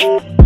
करूं Flat